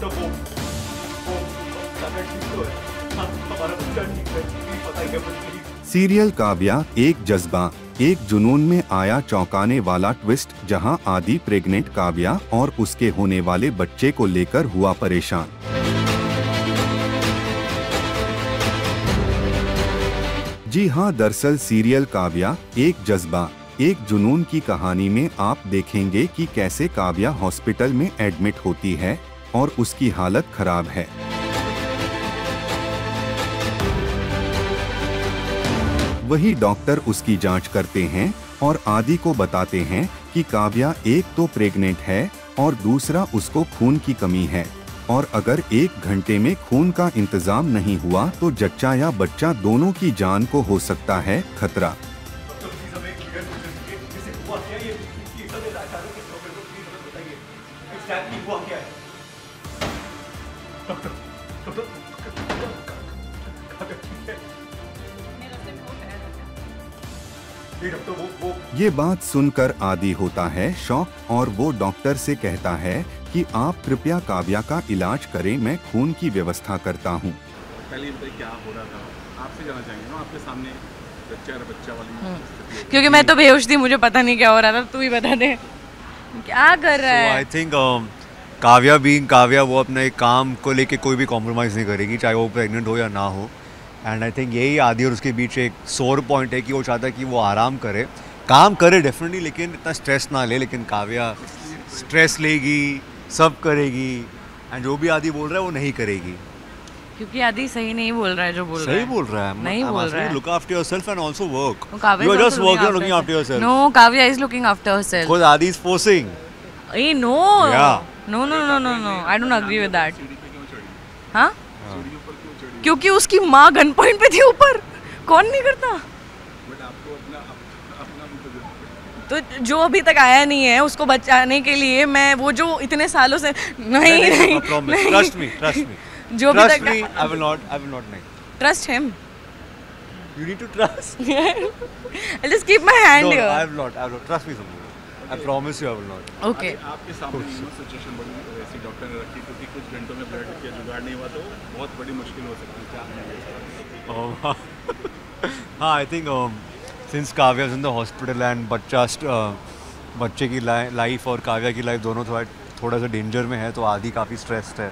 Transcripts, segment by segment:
Doctor वो serial Kavya, एक जज्बा, एक जुनून में आया चौंकाने वाला ट्विस्ट, जहाँ आदि प्रेग्नेंट काव्या और उसके होने वाले बच्चे को लेकर हुआ परेशान। जी हाँ दरअसल सीरियल काव्या, एक जज्बा, एक जुनून की कहानी में आप देखेंगे कि कैसे काव्या हॉस्पिटल में एडमिट होती है और उसकी हालत खराब है वही डॉक्टर उसकी जाँच करते हैं और आदि को बताते हैं कि काव्या एक तो प्रेग्नेंट है और दूसरा उसको खून की कमी है और अगर एक घंटे में खून का इंतज़ाम नहीं हुआ तो जच्चा या बच्चा दोनों की जान को हो सकता है खतरा ये बात सुनकर आदि होता है शॉक और वो डॉक्टर से कहता है कि आप कृपया काव्या का इलाज करें मैं खून की व्यवस्था करता हूँ। पहले क्या हो रहा था? आपसे जाना चाहेंगे ना आपके सामने बच्चा बच्चा वाली क्योंकि मैं तो बेहोश थी मुझे पता नहीं क्या हो रहा था तू ही बता दे। क्या कर रहा है? I think Kavya being Kavya वो अपने एक काम को लेके कोई भी कॉम्प्रोमाइज़ नहीं करेगी चाहे वो प्रेग्नेंट हो या ना हो। एंड आई थिंक यही आदि और उसके बीच एक सोर पॉइंट है कि वो चाहता है कि वो आराम करे। काम करे डेफिनेटली लेकिन इतना स्ट्रेस ना ले लेकिन काव्या स्ट्रेस लेगी सब करेगी। एंड जो भी आदि बोल रहा है वो नहीं करेगी। क्योंकि आदि सही नहीं बोल रहा है जो बोल रहा है। सही बोल रहा है। नहीं बोल रहा है। Look after yourself and also work you are just working looking after yourself No, Kavya is looking after herself. Because Adi is forcing Hey, no. Yeah. No. I don't agree with that. सीढ़ी पे क्यों चढ़ी हाँ? क्योंकि उसकी माँ gun point पे थी ऊपर कौन नहीं करता बट आपको अपना अप- अपना तो जो अभी तक आया नहीं है उसको बचाने के लिए मैं वो जो इतने सालों से नहीं नहीं ट्रस्ट मी ट्रस्ट मी जो भी तक मी I will not I will not नहीं trust him You need to trust. I'll just keep my hand no, here. I will not. I not. Trust me, Samir. I promise you, I will not. Okay. आपके सामने new situation बड़ी वैसी doctor ने रखी क्योंकि कुछ घंटों में ब्लड का जुगाड़ नहीं हुआ तो बहुत बड़ी मुश्किल हो सकती है क्या है Um, हाँ, I think um, since Kavya is in the hospital बच्चा uh, बच्चे की लाइफ और काव्या की लाइफ दोनों थोड़ा थोड़ा सा डेंजर में है तो आदि काफ़ी स्ट्रेस्ड है।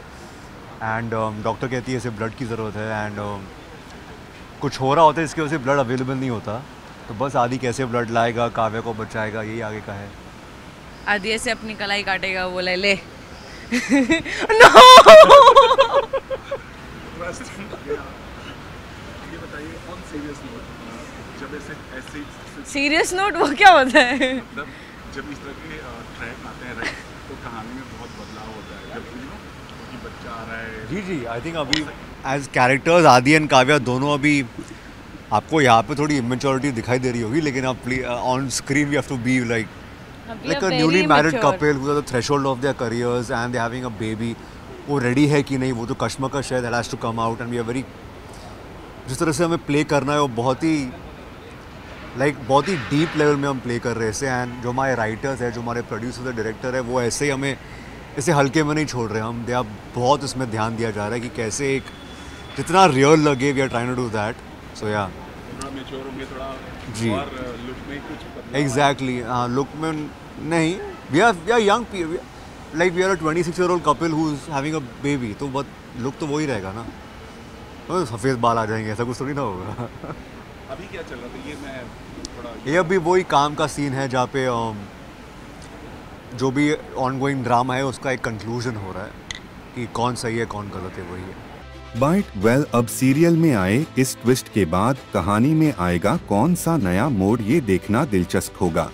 एंड डॉक्टर कहती है इसे ब्लड की ज़रूरत है एंड कुछ हो रहा होता है इसकी वजह से ब्लड अवेलेबल नहीं होता। तो बस आदि कैसे ब्लड लाएगा काव्या को बचाएगा यही आगे का है। आदि ऐसे अपनी कलाई काटेगा, वो ले नो सीरियस नोट वो क्या होता है? जब इस तरह के ट्रैक आते हैं तो कहानी में बहुत बदलाव होता है जब यू नो क्योंकि बच्चा आ रहा है जी जी आई थिंक अभी as characters Adi and Kavya दोनों अभी आपको यहाँ पे थोड़ी इमेच्योरिटी दिखाई दे रही होगी, लेकिन आप on screen we have to be like like a newly married couple who are the threshold of their careers and they're having a baby. वो रेडी है कि नहीं? वो तो कश्मकश है that has to come out and we are very जिस तरह से हमें प्ले करना है वो बहुत ही लाइक like, बहुत ही डीप लेवल में हम प्ले कर रहे हैं एंड जो हमारे राइटर्स है जो हमारे प्रोड्यूसर है डायरेक्टर है वो ऐसे ही हमें इसे हल्के में नहीं छोड़ रहे हम। दे बहुत इसमें ध्यान दिया जा रहा है कि कैसे एक जितना रियल लगे we are trying to do that so या थोड़ा मेच्योर होंगे थोड़ा जी। और लुक में कुछ एग्जैक्टली हाँ लुक में नहीं। We are we are young like we are a twenty six year old couple who is having a baby तो बहुत लुक तो वही रहेगा ना। तो सफ़ेद बाल आ जाएँगे ऐसा कुछ थोड़ी ना होगा। अभी क्या चल रहा था? ये मैं थोड़ा ये अभी वही काम का सीन है जहाँ पे um, जो भी ऑन गोइंग ड्रामा है उसका एक कंक्लूजन हो रहा है कि कौन सही है कौन गलत है वही है। बाइट वेल अब सीरियल में आए, इस ट्विस्ट के बाद कहानी में आएगा कौन सा नया मोड़ ये देखना दिलचस्प होगा।